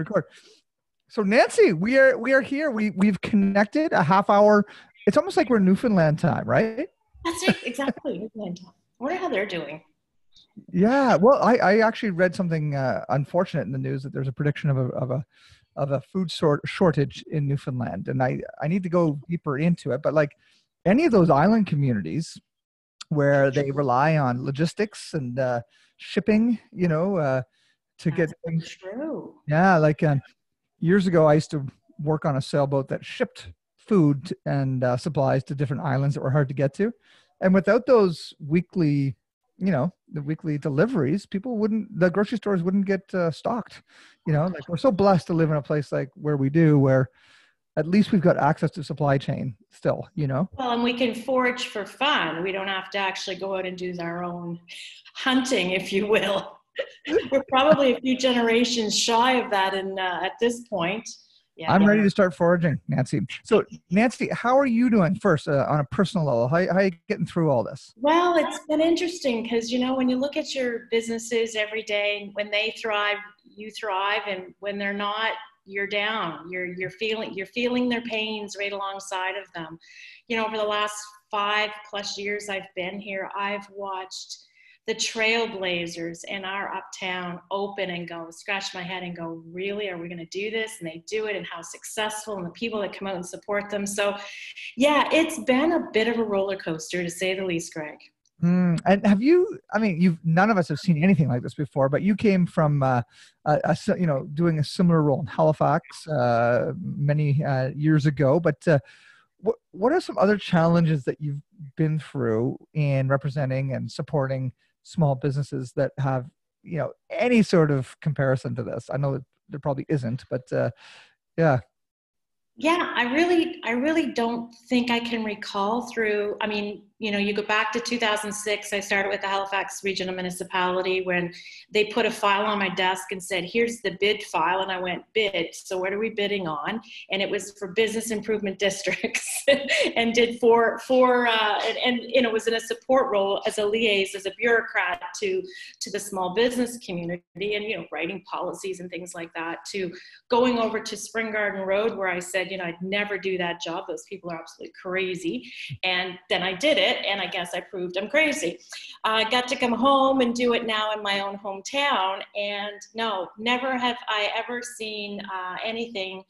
record. So Nancy, we are we are here. We we've connected a half hour. It's almost like we're Newfoundland time, right? That's it, exactly. Newfoundland time. I wonder how they're doing. Yeah, well, I, I actually read something uh, unfortunate in the news that there's a prediction of a of a of a food sort shortage in Newfoundland, and I I need to go deeper into it. But like any of those island communities where they rely on logistics and uh, shipping, you know, uh, to That's get things. true. Yeah, like um, years ago, I used to work on a sailboat that shipped food and uh, supplies to different islands that were hard to get to, and without those weekly, you know, the weekly deliveries, people wouldn't, the grocery stores wouldn't get uh, stocked. You know, like we're so blessed to live in a place like where we do, where at least we've got access to supply chain still. You know. Well, and we can forage for fun. We don't have to actually go out and do our own hunting, if you will. We're probably a few generations shy of that, and uh, at this point, yeah. I'm ready to start foraging, Nancy. So, Nancy, how are you doing first uh, on a personal level? How, how are you getting through all this? Well, it's been interesting because, you know, when you look at your businesses every day, when they thrive, you thrive, and when they're not, you're down. You're, you're feeling, you're feeling their pains right alongside of them. You know, over the last five plus years I've been here, I've watched the trailblazers in our uptown open and go scratch my head and go really are we going to do this and they do it and how successful and the people that come out and support them so yeah it's been a bit of a roller coaster to say the least greg Mm, and have you? I mean, you've none of us have seen anything like this before, but you came from, uh, a, a, you know, doing a similar role in Halifax uh, many uh, years ago. But uh, what what are some other challenges that you've been through in representing and supporting small businesses that have you know any sort of comparison to this. I know that there probably isn't but uh, yeah. Yeah i really i really don't think i can recall through i mean you know, you go back to 2006, I started with the Halifax Regional Municipality when they put a file on my desk and said, here's the bid file. And I went, bid. So what are we bidding on? And it was for business improvement districts and did for, for uh, and, and, you know, was in a support role as a liaison, as a bureaucrat to, to the small business community and, you know, writing policies and things like that to going over to Spring Garden Road where I said, you know, I'd never do that job. Those people are absolutely crazy. And then I did it it, and I guess I proved I'm crazy. I got to come home and do it now in my own hometown, and no, never have I ever seen uh, anything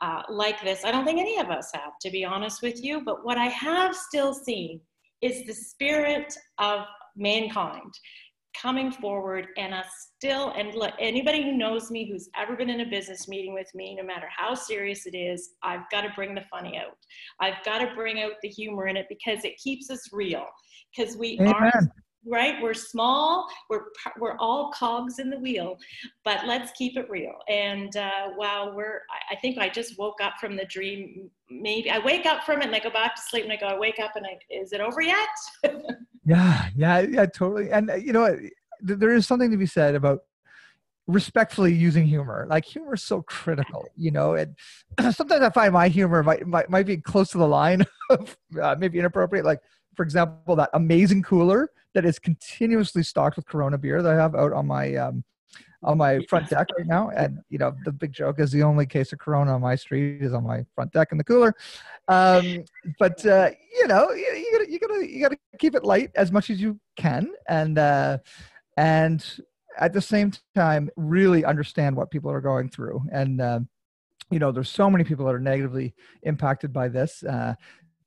uh, like this. I don't think any of us have, to be honest with you, but what I have still seen is the spirit of mankind coming forward and I still and look anybody who knows me who's ever been in a business meeting with me no matter how serious it is i've got to bring the funny out. I've got to bring out the humor in it because it keeps us real. Because we are right we're small we're we're all cogs in the wheel but let's keep it real. And uh, wow we're i think i just woke up from the dream maybe i wake up from it and i go back to sleep and i go i wake up and i is it over yet yeah yeah yeah totally. And uh, you know there is something to be said about respectfully using humor. Like humor is so critical you know and sometimes i find my humor might, might, might be close to the line of uh, maybe inappropriate. Like for example that amazing cooler that is continuously stocked with corona beer that i have out on my um, on my front deck right now. And you know, the big joke is the only case of Corona on my street is on my front deck in the cooler. Um, but uh, you know, you, you, gotta you gotta you gotta keep it light as much as you can, and uh, and at the same time, really understand what people are going through. And uh, you know, there's so many people that are negatively impacted by this. Uh,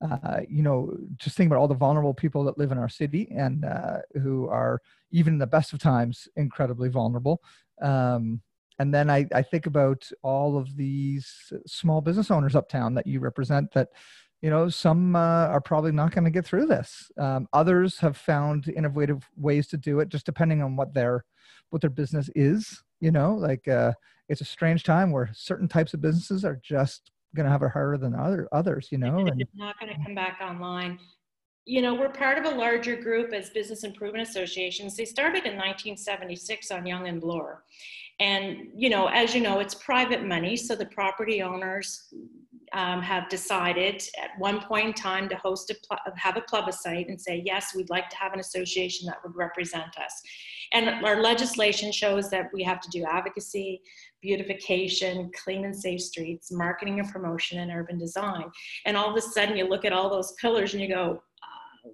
uh, you know, just think about all the vulnerable people that live in our city and uh, who are, even in the best of times, incredibly vulnerable. Um, and then I, I think about all of these small business owners uptown that you represent that you know some uh, are probably not going to get through this. Um, others have found innovative ways to do it just depending on what their what their business is you know like uh, it's a strange time where certain types of businesses are just going to have it harder than other others you know and it's not going to come back online you know, we're part of a larger group as business improvement associations. They started in 1976 on Yonge and Bloor. And, you know, as you know, it's private money. So the property owners um, have decided at one point in time to host a have a plebiscite and say yes we'd like to have an association that would represent us and our legislation shows that we have to do advocacy beautification clean and safe streets marketing and promotion and urban design and all of a sudden you look at all those pillars and you go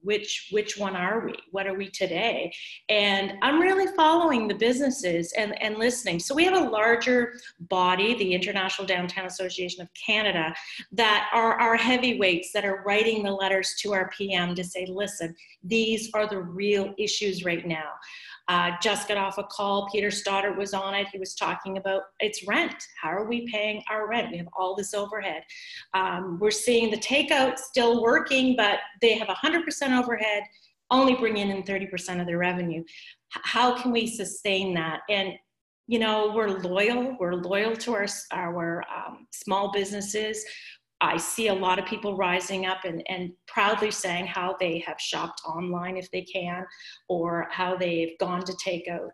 which which one are we? What are we today? And i'm really following the businesses and and listening. So we have a larger body the international downtown association of canada that are our heavyweights that are writing the letters to our pm to say listen these are the real issues right now uh, just got off a call. Peter Stoddard was on it. He was talking about its rent. How are we paying our rent? We have all this overhead. Um, we're seeing the takeout still working, but they have 100% overhead, only bringing in 30% of their revenue. How can we sustain that? And you know, we're loyal. We're loyal to our our um, small businesses. I see a lot of people rising up and, and proudly saying how they have shopped online if they can, or how they've gone to takeout.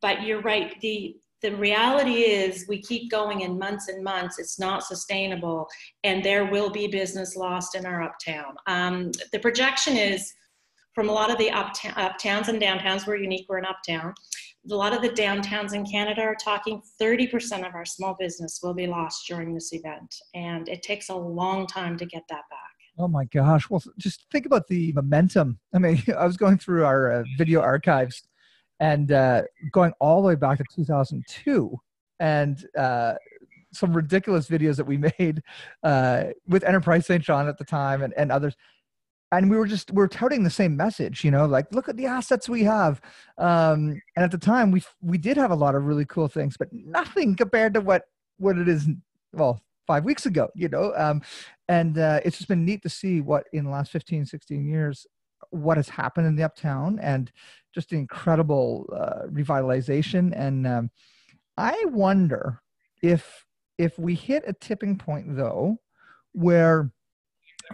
But you're right, the the reality is we keep going in months and months it's not sustainable and there will be business lost in our uptown um, the projection is from a lot of the uptown, uptowns and downtowns we're unique we're an uptown a lot of the downtowns in Canada are talking 30% of our small business will be lost during this event. And it takes a long time to get that back. Oh my gosh. Well, just think about the momentum. I mean, I was going through our uh, video archives and uh, going all the way back to 2002 and uh, some ridiculous videos that we made uh, with Enterprise Saint John at the time and, and others and we were just we are touting the same message you know like look at the assets we have. Um, and at the time we we did have a lot of really cool things but nothing compared to what what it is well five weeks ago you know um, and uh, it's just been neat to see what in the last 15 16 years what has happened in the uptown and just incredible uh, revitalization. And um, i wonder if if we hit a tipping point though where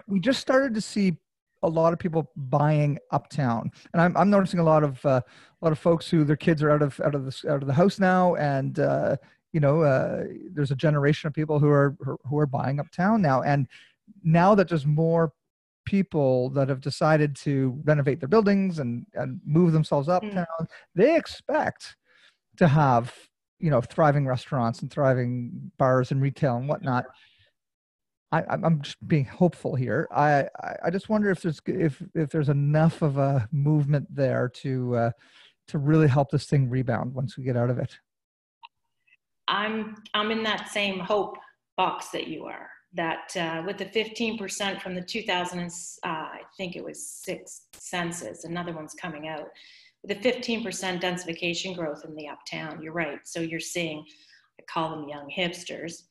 we just started to see a lot of people buying uptown, and I'm, I'm noticing a lot of uh, a lot of folks who their kids are out of out of the out of the house now, and uh, you know uh, there's a generation of people who are who are buying uptown now, and now that there's more people that have decided to renovate their buildings and and move themselves mm. uptown, mm. they expect to have you know thriving restaurants and thriving bars and retail and whatnot I, am just being hopeful here. I, I just wonder if there's if if there's enough of a movement there to uh, to really help this thing rebound once we get out of it. I'm I'm in that same hope box that you are. That uh, with the 15% from the 2000, uh, I think it was six census, another one's coming out. With the 15% densification growth in the uptown, you're right. So you're seeing, I call them young hipsters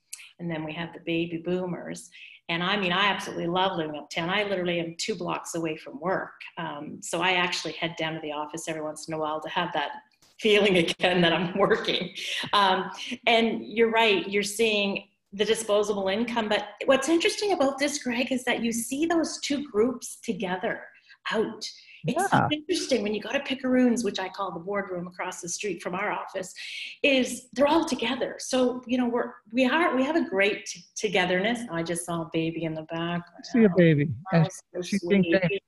and then we have the baby boomers. And I mean, I absolutely love living uptown. I literally am two blocks away from work. Um, so I actually head down to the office every once in a while to have that feeling again that I'm working. Um, and you're right, you're seeing the disposable income. But what's interesting about this, Greg, is that you see those two groups together out it's yeah. interesting when you go to Picaroons, which I call the boardroom across the street from our office, is they're all together. So you know we're we are we have a great t- togetherness. I just saw a baby in the back. see a baby. Oh, so she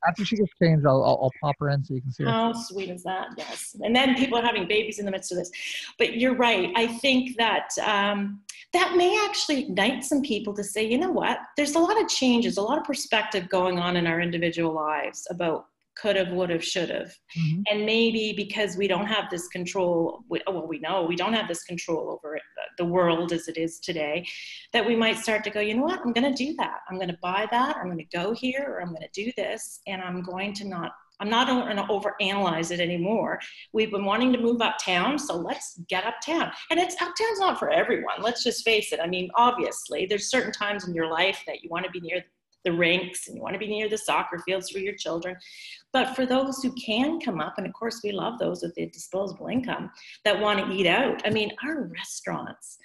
After she gets changed, I'll, I'll, I'll pop her in so you can see her. How sweet is that? Yes. And then people are having babies in the midst of this. But you're right. I think that. Um, that may actually ignite some people to say, you know what, there's a lot of changes, a lot of perspective going on in our individual lives about could have, would have, should have. Mm-hmm. And maybe because we don't have this control, well, we know we don't have this control over it, the world as it is today, that we might start to go, you know what, I'm going to do that. I'm going to buy that. I'm going to go here or I'm going to do this. And I'm going to not. I'm not going to overanalyze it anymore. We've been wanting to move uptown, so let's get uptown. And it's uptown's not for everyone. Let's just face it. I mean, obviously, there's certain times in your life that you want to be near the rinks and you want to be near the soccer fields for your children. But for those who can come up, and of course we love those with the disposable income that want to eat out. I mean, our restaurants,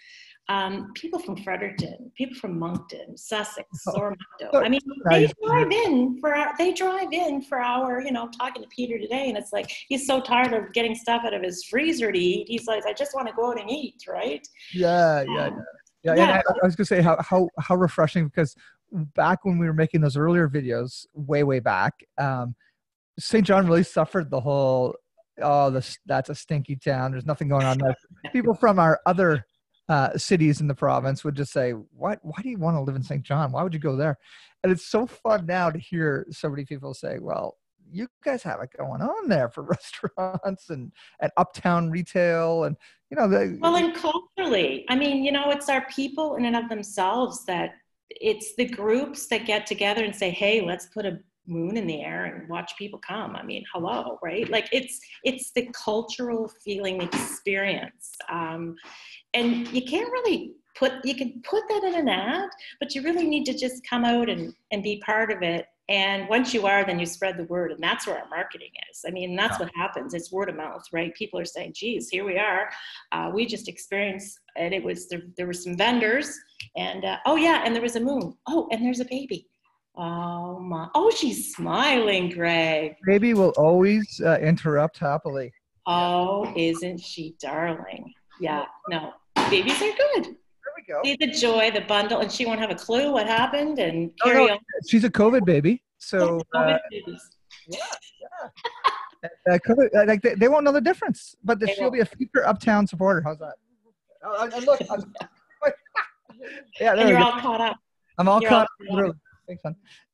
um, people from Fredericton, people from Moncton, Sussex, Sorrento. I mean, they drive in for our, they drive in for our, you know, talking to Peter today, and it's like he's so tired of getting stuff out of his freezer to eat. He's like, I just want to go out and eat, right? Yeah, yeah. Um, Yeah, yeah. I, I was gonna say how how how refreshing because back when we were making those earlier videos, way way back, um, Saint John really suffered the whole. Oh, this that's a stinky town. There's nothing going on there. People from our other uh, cities in the province would just say, "What? Why do you want to live in Saint John? Why would you go there?" And it's so fun now to hear so many people say, "Well, you guys have it going on there for restaurants and and uptown retail and you know the well and culturally i mean you know it's our people in and of themselves that it's the groups that get together and say hey let's put a moon in the air and watch people come. I mean hello right? Like it's it's the cultural feeling experience um, and you can't really put you can put that in an ad but you really need to just come out and and be part of it and once you are, then you spread the word, and that's where our marketing is. I mean, that's yeah. what happens. It's word of mouth, right? People are saying, "Geez, here we are. Uh, we just experienced." And it was there. There were some vendors, and uh, oh yeah, and there was a moon. Oh, and there's a baby. Oh my! Oh, she's smiling, Greg. Baby will always uh, interrupt happily. Oh, isn't she darling? Yeah. No, babies are good go. See the joy, the bundle, and she won't have a clue what happened and carry oh, no, on. She's a COVID baby, so COVID uh, yeah, yeah. uh, COVID, like they, they, won't know the difference, but the, she'll won't. be a future Uptown supporter. How's that? Oh, and look, I'm, yeah, and you're all caught up. I'm all you're caught all up. Thanks,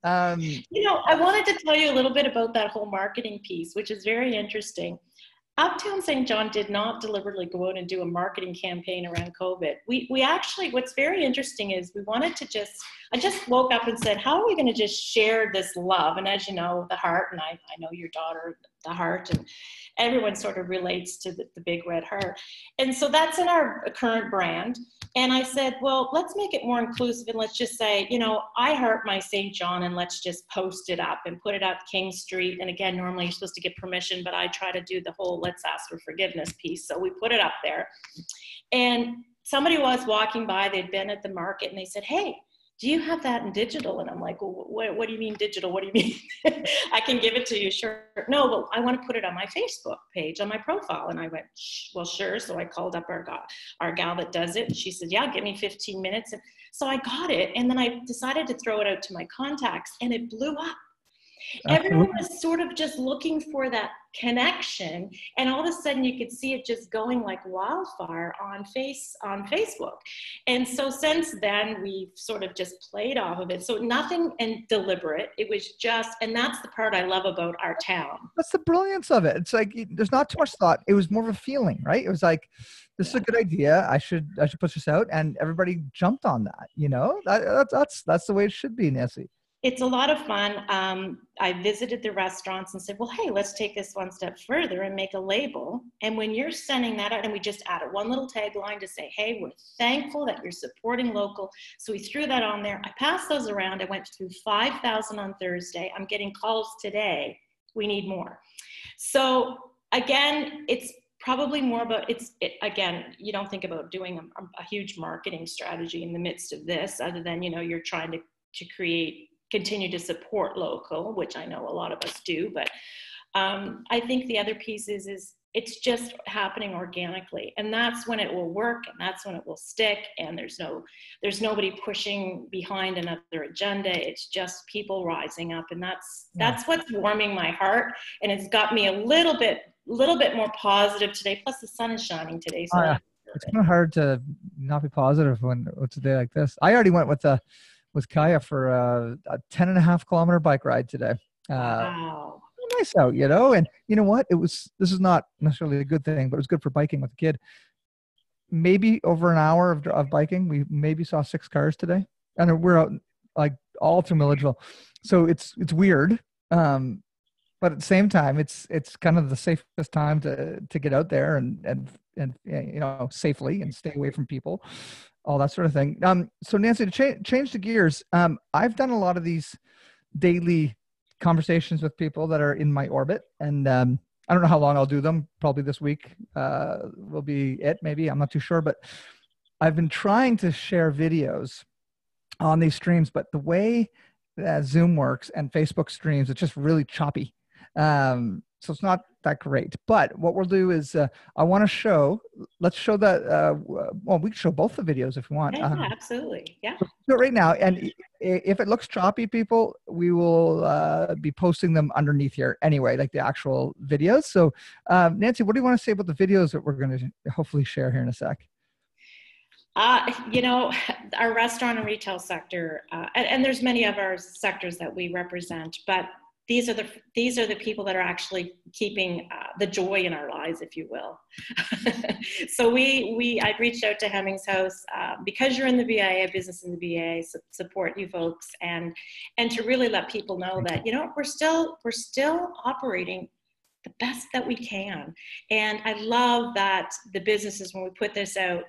um, you know, I wanted to tell you a little bit about that whole marketing piece, which is very interesting. Uptown Saint John did not deliberately go out and do a marketing campaign around COVID. We, we actually, what's very interesting is we wanted to just, I just woke up and said, how are we going to just share this love? And as you know, the heart, and I, I know your daughter, the heart, and everyone sort of relates to the, the big red heart. And so that's in our current brand. And I said, well, let's make it more inclusive and let's just say, you know, I heart my Saint John and let's just post it up and put it up King Street. And again, normally you're supposed to get permission, but I try to do the whole let's ask for forgiveness piece. So we put it up there. And somebody was walking by, they'd been at the market and they said, hey, do you have that in digital? And I'm like, well, what, what do you mean digital? What do you mean? I can give it to you. Sure. No, but I want to put it on my Facebook page, on my profile. And I went, well, sure. So I called up our, gal, our gal that does it. She said, yeah, give me 15 minutes. And so I got it. And then I decided to throw it out to my contacts and it blew up. Absolutely. Everyone was sort of just looking for that connection, and all of a sudden you could see it just going like wildfire on face on Facebook. And so since then we've sort of just played off of it. So nothing and deliberate. It was just, and that's the part I love about our town. That's the brilliance of it. It's like there's not too much thought. It was more of a feeling, right? It was like this is a good idea. I should I should push this out, and everybody jumped on that. You know, that, that's that's that's the way it should be, Nancy it's a lot of fun. Um, I visited the restaurants and said, well, hey, let's take this one step further and make a label. And when you're sending that out, and we just added one little tagline to say, hey, we're thankful that you're supporting local. So we threw that on there. I passed those around. I went through 5,000 on Thursday. I'm getting calls today. We need more. So again, it's probably more about it's it, again you don't think about doing a, a huge marketing strategy in the midst of this other than you know you're trying to to create continue to support local, which I know a lot of us do. But um, I think the other piece is, is it's just happening organically and that's when it will work and that's when it will stick and there's no there's nobody pushing behind another agenda it's just people rising up and that's that's what's warming my heart and it's got me a little bit little bit more positive today plus the sun is shining today so oh, yeah. it's kind of hard to not be positive when it's a day like this i already went with the with Kaya for a, a 10 and a half kilometer bike ride today. Uh, wow. Nice out, you know, and you know what? It was, this is not necessarily a good thing, but it was good for biking with the kid. Maybe over an hour of, of biking, we maybe saw six cars today, and we're out like all through Milledgeville. So it's, it's weird. Um, but at the same time, it's, it's kind of the safest time to, to get out there and, and, and, you know, safely and stay away from people all that sort of thing. Um, so Nancy, to cha- change the gears, um, I've done a lot of these daily conversations with people that are in my orbit, and um, I don't know how long I'll do them. Probably this week uh, will be it. Maybe I'm not too sure, but I've been trying to share videos on these streams, but the way that Zoom works and Facebook streams, it's just really choppy. Um, so it's not that great. But what we'll do is uh, I want to show. Let's show that. Uh, well, we can show both the videos if you want. Yeah, uh, absolutely. Yeah. Do it right now, and if it looks choppy, people, we will uh, be posting them underneath here anyway, like the actual videos. So, um, Nancy, what do you want to say about the videos that we're going to hopefully share here in a sec? Uh, you know, our restaurant and retail sector, uh, and, and, there's many of our sectors that we represent, but these are the these are the people that are actually keeping uh, the joy in our lives, if you will. so we we I reached out to Hemmings House uh, because you're in the BIA, business in the BIA, so support you folks, and and to really let people know that you know we're still we're still operating the best that we can, and I love that the businesses when we put this out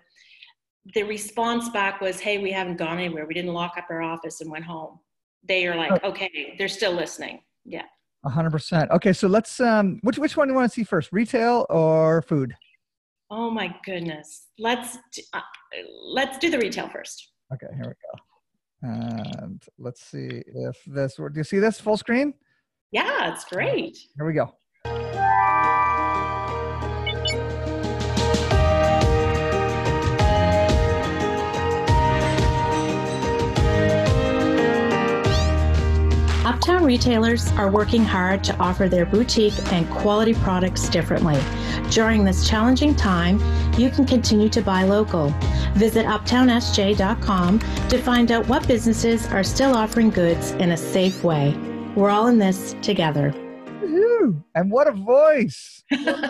the response back was, hey, we haven't gone anywhere. We didn't lock up our office and went home. They are like, okay, they're still listening. Yeah. A hundred percent. Okay. So let's, um, which, which one do you want to see first? Retail or food? Oh my goodness. Let's, uh, let's do the retail first. Okay. Here we go. And let's see if this, do you see this full screen? Yeah, it's great. Here we go. Uptown retailers are working hard to offer their boutique and quality products differently. During this challenging time, you can continue to buy local. Visit uptownsj.com to find out what businesses are still offering goods in a safe way. We're all in this together. And what a voice! What a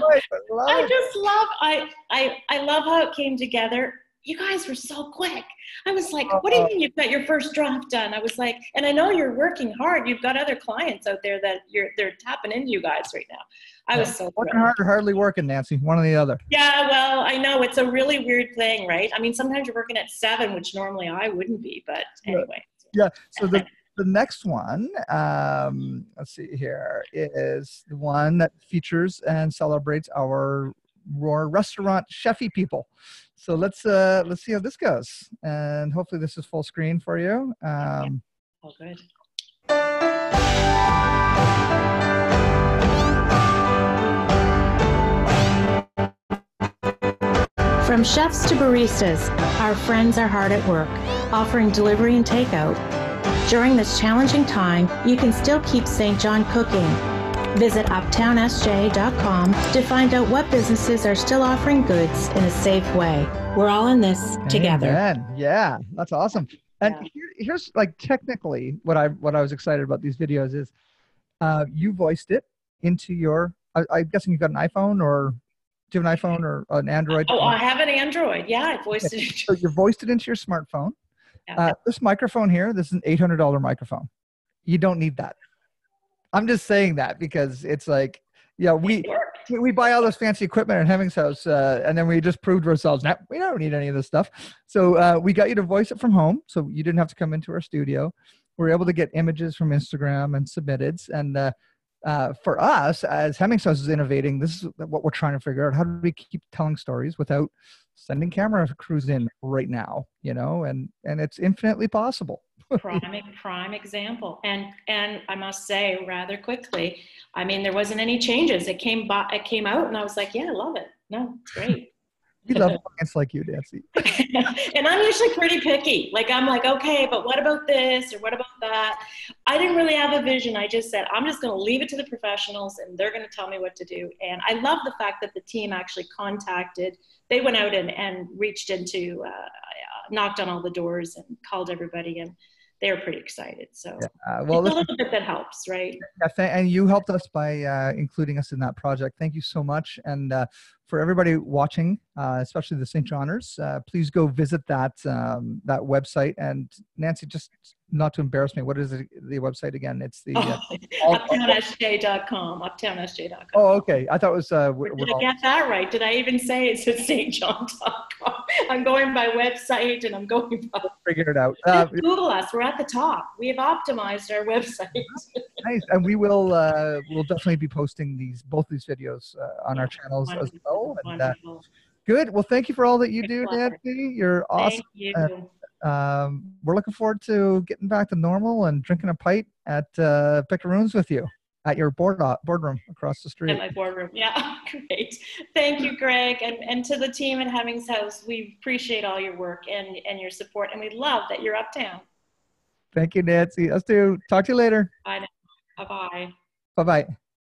voice. I, I just love I, I I love how it came together you guys were so quick. I was like, what do you uh-huh. mean you've got your first draft done? I was like, and I know you're working hard. You've got other clients out there that you're they're tapping into you guys right now. I was so working hard or hardly working, Nancy. One or the other. Yeah, well, I know it's a really weird thing, right? I mean, sometimes you're working at seven, which normally I wouldn't be, but anyway. Yeah. So the the next one, um, let's see here, is the one that features and celebrates our our restaurant chefy people. So let's uh, let's see how this goes, and hopefully this is full screen for you. Um, oh, good. From chefs to baristas, our friends are hard at work, offering delivery and takeout. During this challenging time, you can still keep Saint John cooking Visit uptownsj.com to find out what businesses are still offering goods in a safe way. We're all in this together. Amen. Yeah, that's awesome. And yeah. here, here's like technically what I what I was excited about these videos is uh, you voiced it into your. I, am guessing you've got an iPhone or do you have an iPhone or an Android? Oh, I have an Android. Yeah, I voiced okay. it. so you voiced it into your smartphone. Yeah. Uh, this microphone here, this is an $800 microphone. You don't need that. I'm just saying that because it's like, yeah, we we buy all this fancy equipment at Hemmings House, uh, and then we just proved to ourselves, that we don't need any of this stuff. So uh, we got you to voice it from home, so you didn't have to come into our studio. We are able to get images from Instagram and submitted, and uh, uh, for us as Hemmings House is innovating, this is what we're trying to figure out. How do we keep telling stories without sending camera crews in right now? You know, and and it's infinitely possible prime prime example and and i must say rather quickly i mean there wasn't any changes it came by it came out and i was like yeah i love it no it's great we love clients like you, Nancy. and I'm usually pretty picky. Like I'm like, okay, but what about this or what about that? I didn't really have a vision. I just said, I'm just going to leave it to the professionals and they're going to tell me what to do. And I love the fact that the team actually contacted, they went out and, and reached into, uh, knocked on all the doors and called everybody and they were pretty excited. So yeah. uh, well, a little bit that helps, right? Yeah, and you helped us by uh, including us in that project. Thank you so much. And uh, for everybody watching, uh, especially the Saint Johners, uh, please go visit that um, that website. And Nancy, just not to embarrass me, what is the, the website again? It's the uh, oh, uptownsj.com. Uptownsj.com. Oh, okay. I thought it was. Uh, did I get that right? Did I even say it's at stjohn.com? I'm going by website and I'm going by. Figured it out. Uh, Google us. We're at the top. We have optimized our website. nice, and we will uh, we'll definitely be posting these both these videos uh, on yeah, our channels as well. And, uh, good. Well, thank you for all that you do, Nancy. You're awesome. Thank you um, we're looking forward to getting back to normal and drinking a pint at uh, Picaroons with you. at your board boardroom across the street. At my boardroom. Yeah, great. Thank you, Greg, and and to the team at Hemmings House. We appreciate all your work and and your support, and we love that you're uptown. Thank you, Nancy. Us too. Talk to you later. Bye. now. Bye. Bye. Bye. Bye.